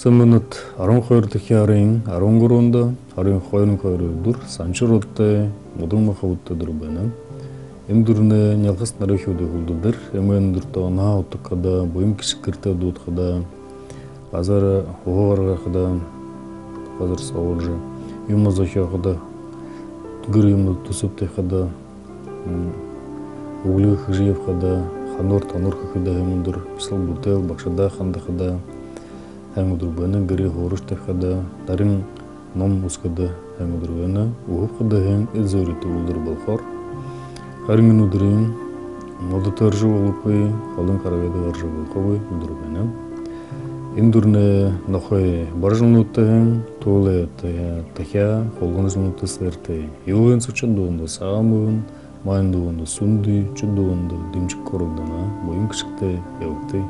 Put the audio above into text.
Сымыныт арон хойртыхи арыйын, арон гуронда, арыйын хойрын хойрыдур, санчыротты, мудың махавутты дұрбені. Эмдүрне нялхас нарыхиуды хулдыдыр, эмен дұрта она отықада, бойым кішкірті дұтқада, қазар оғарға қада, қазар сауыржы, юмазахия қада, гыр юмны тусып текада, углы хыжиев қада, ханор танор хыхыда хемендур, писал бутел, бакшада хандахада, хәңүдүрбәне гыри хоруш тәхәдә, тарин ном ускада хәңүдүрбәне, уһуп када һәң эзөрите булдыр булхар. Харин удрин, мода торжу улупы, халын караведа гаржу булхавы удрбәне. Индурне нахой баржынуты һәң, тулы тәхә, холгын зунуты сәрте. Юлын сучадуында саамын, майындуында сунды, чудуында димчик корудана, бойын кішікті, яуқты,